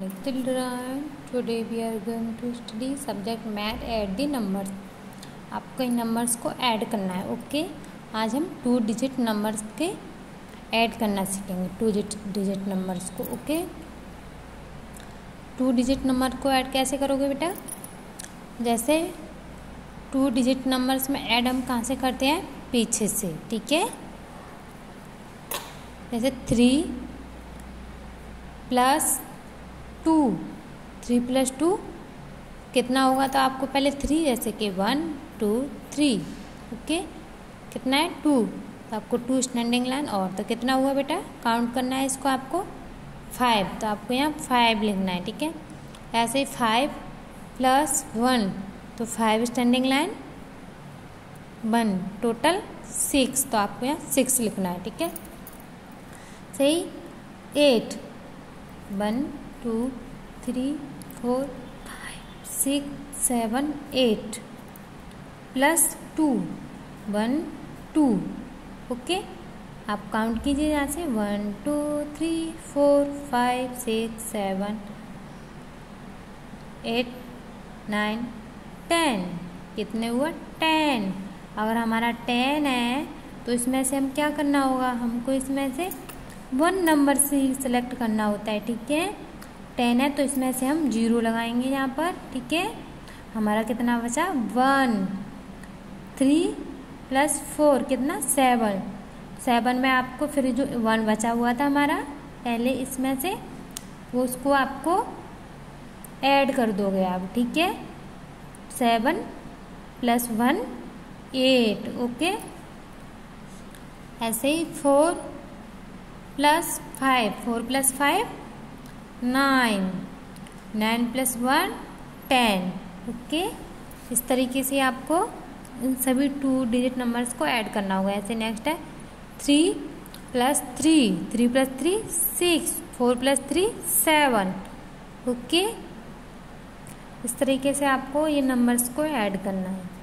Children, today we are going to study subject math add the numbers. आपको इन numbers को add करना है okay आज हम टू डिजिट नंबर्स के ऐड करना सीखेंगे टू डिजिट नंबर्स को ओके टू डिजिट नंबर को ऐड कैसे करोगे बेटा? जैसे टू डिजिट नंबर्स में ऐड हम कहाँ से करते हैं? पीछे से ठीक है? जैसे three plus two three plus two कितना होगा तो आपको पहले थ्री जैसे कि वन टू थ्री ओके कितना है? टू तो आपको टू स्टैंडिंग लाइन और तो कितना हुआ बेटा? काउंट करना है इसको आपको फाइव तो आपको यहाँ फाइव लिखना है, ठीक है? ऐसे ही फाइव प्लस वन तो five standing line one total six तो आपको यहाँ सिक्स लिखना है, ठीक है? सही? Eight one two, three, four, five, six, seven, eight plus two, one, two. Okay? आप काउंट कीजिए यहाँ से। One, two, three, four, five, six, seven, eight, nine, ten. कितने हुआ? टेन। अगर हमारा टेन है तो इसमें से हम क्या करना होगा? हमको इसमें से वन नंबर से ही सिलेक्ट करना होता है, ठीक है? टेन है तो इसमें से हम ज़ीरो लगाएँगे यहाँ पर, ठीक है? हमारा कितना बचा? वन, थ्री प्लस फोर, कितना? सेवन। सेवन में आपको फिर जो वन बचा हुआ था हमारा, पहले इसमें से वो उसको आपको ऐड कर दोगे आप, ठीक है? Seven plus one, eight, okay? ऐसे ही four plus five, four plus five nine. Nine plus one, ten. Okay? इस तरीके से आपको इन सभी टू डिजिट नंबर्स को ऐड करना होगा। ऐसे नेक्स्ट है। Three plus three. Three plus three, six. Four plus three, seven. Okay? इस तरीके से आपको ये नंबर्स को ऐड करना है।